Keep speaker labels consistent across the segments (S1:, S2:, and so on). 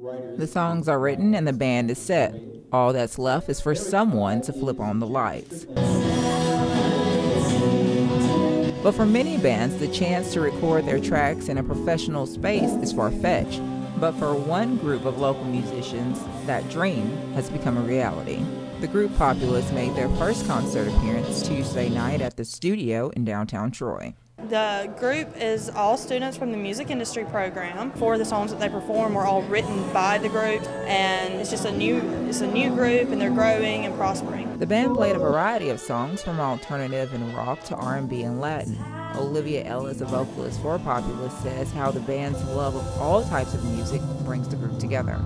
S1: The songs are written and the band is set. All that's left is for someone to flip on the lights. But for many bands, the chance to record their tracks in a professional space is far fetched. But for one group of local musicians, that dream has become a reality. The group Populus made their first concert appearance Tuesday night at the studio in downtown Troy.
S2: The group is all students from the music industry program. Four of the songs that they perform were all written by the group, and it's just a new it's a new group, and they're growing and prospering.
S1: The band played a variety of songs from alternative and rock to R&B and Latin. Olivia Ellis, a vocalist for Populus, says how the band's love of all types of music brings the group together.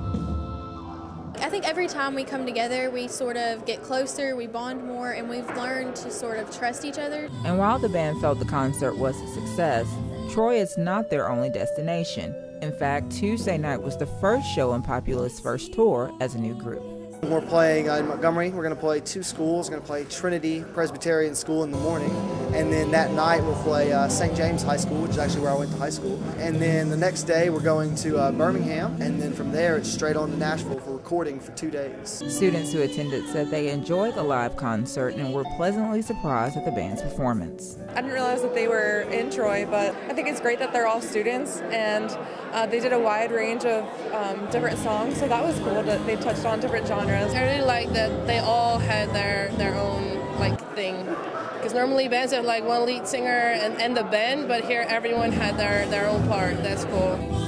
S3: Every time we come together, we sort of get closer, we bond more, and we've learned to sort of trust each other.
S1: And while the band felt the concert was a success, Troy is not their only destination. In fact, Tuesday night was the first show on Populus' first tour as a new group.
S4: We're playing uh, in Montgomery. We're going to play two schools. We're going to play Trinity Presbyterian School in the morning, and then that night we'll play uh, St. James High School, which is actually where I went to high school. And then the next day we're going to uh, Birmingham, and then from there it's straight on to Nashville for recording for two days.
S1: Students who attended said they enjoyed the live concert and were pleasantly surprised at the band's performance.
S5: I didn't realize that they were in Troy, but I think it's great that they're all students and uh, they did a wide range of um, different songs, so that was cool that they touched on different
S6: I really like that they all had their their own like thing. Because normally bands have like one lead singer and, and the band, but here everyone had their, their own part. That's cool.